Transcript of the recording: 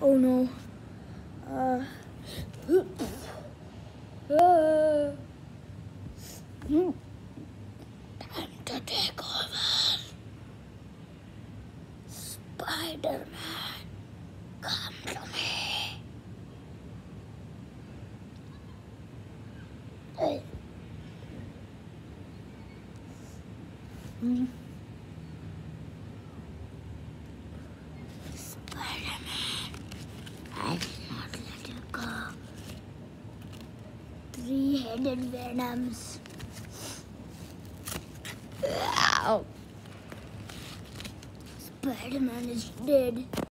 Oh no. Uh. Uh. Time to take over. Spider-Man, come to me. Hey. Hmm. Three-headed venoms. Ow. Spider-Man is dead.